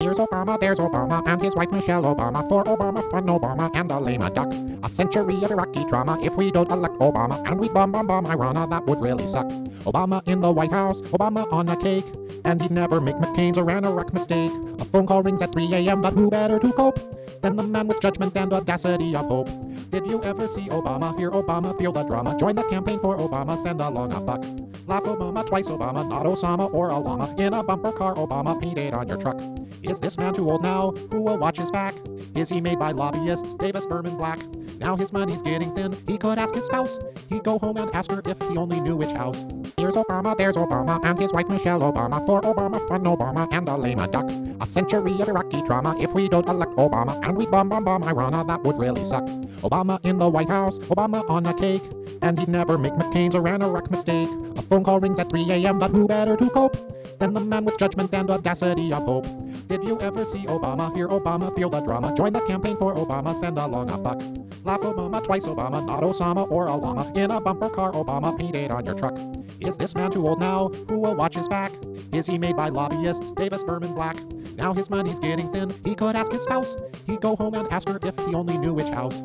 Here's Obama, there's Obama, and his wife Michelle Obama. For Obama, fun Obama, and a lame duck. A century of Iraqi drama. If we don't elect Obama, and we bomb, bomb, bomb Iran, that would really suck. Obama in the White House, Obama on a cake. And he'd never make McCain's Iran Iraq mistake. A phone call rings at 3 a.m., but who better to cope than the man with judgment and audacity of hope? Did you ever see Obama? Hear Obama, feel the drama. Join the campaign for Obama, send along a buck. Laugh Obama, twice Obama, not Osama or a llama. In a bumper car, Obama, painted on your truck. Is this man too old now? Who will watch his back? Is he made by lobbyists, Davis Berman Black? Now his money's getting thin, he could ask his spouse. He'd go home and ask her if he only knew which house. Here's Obama, there's Obama, and his wife Michelle Obama. For Obama, fun Obama, and a lame duck. A century of Iraqi drama. If we don't elect Obama, and we bomb, bomb, bomb Iran, that would really suck. Obama in the White House, Obama on a cake. And he'd never make McCain's Iran Iraq mistake. A phone call rings at 3 a.m., but who better to cope than the man with judgment and audacity of hope? Did you ever see Obama? Hear Obama, feel the drama. Join the campaign for Obama, send along a buck. Laugh Obama, twice Obama, not Osama or a llama. In a bumper car, Obama painted on your truck. Is this man too old now? Who will watch his back? Is he made by lobbyists, Davis Berman Black? Now his money's getting thin, he could ask his spouse. He'd go home and ask her if he only knew which house.